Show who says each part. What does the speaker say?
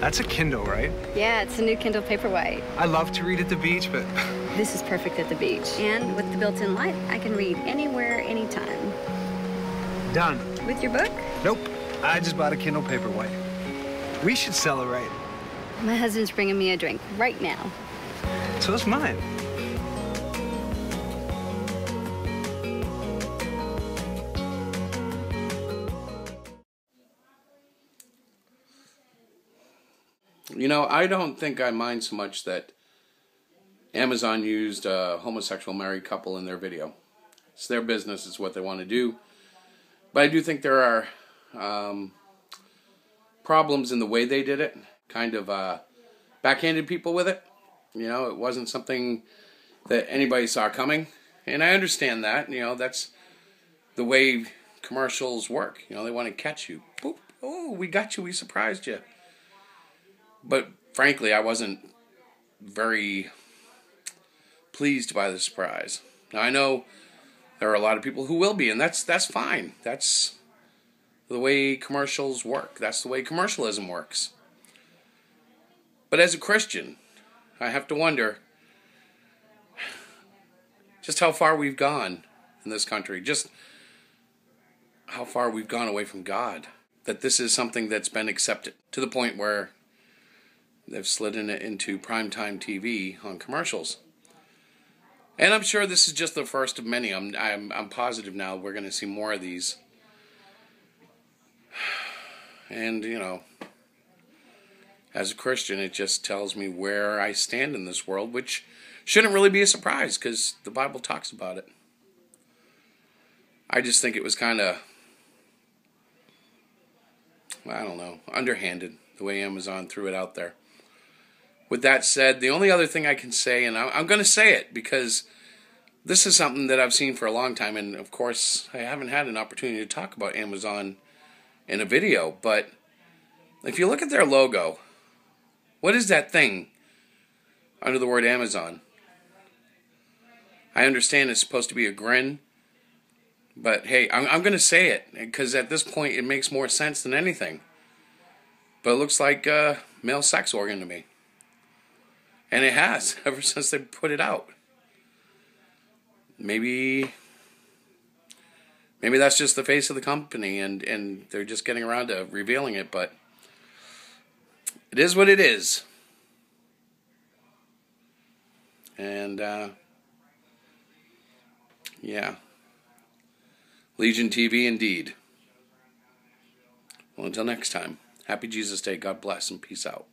Speaker 1: That's a Kindle, right?
Speaker 2: Yeah, it's a new Kindle Paperwhite.
Speaker 1: I love to read at the beach, but
Speaker 2: This is perfect at the beach. And with the built-in light, I can read anywhere, anytime.
Speaker 1: done.
Speaker 2: With your book?
Speaker 1: Nope. I just bought a Kindle Paperwhite. We should celebrate.
Speaker 2: My husband's bringing me a drink right now.
Speaker 1: So is mine.
Speaker 3: You know, I don't think I mind so much that Amazon used a homosexual married couple in their video. It's their business, it's what they want to do. But I do think there are um, problems in the way they did it. Kind of uh, backhanded people with it. You know, it wasn't something that anybody saw coming. And I understand that. You know, that's the way commercials work. You know, they want to catch you. Boop. Oh, we got you. We surprised you. But frankly, I wasn't very pleased by the surprise. Now I know there are a lot of people who will be, and that's that's fine. That's the way commercials work. That's the way commercialism works. But as a Christian, I have to wonder just how far we've gone in this country. Just how far we've gone away from God. That this is something that's been accepted to the point where they've slid in it into primetime TV on commercials. And I'm sure this is just the first of many. I'm I'm I'm positive now we're going to see more of these. And you know, as a Christian, it just tells me where I stand in this world, which shouldn't really be a surprise because the Bible talks about it. I just think it was kind of I don't know, underhanded the way Amazon threw it out there. With that said, the only other thing I can say, and I'm going to say it because this is something that I've seen for a long time, and of course, I haven't had an opportunity to talk about Amazon in a video, but if you look at their logo, what is that thing under the word Amazon? I understand it's supposed to be a grin, but hey, I'm, I'm going to say it because at this point it makes more sense than anything. But it looks like a male sex organ to me. And it has ever since they put it out. Maybe maybe that's just the face of the company and, and they're just getting around to revealing it, but it is what it is. And uh, yeah. Legion TV indeed. Well, until next time, happy Jesus Day. God bless and peace out.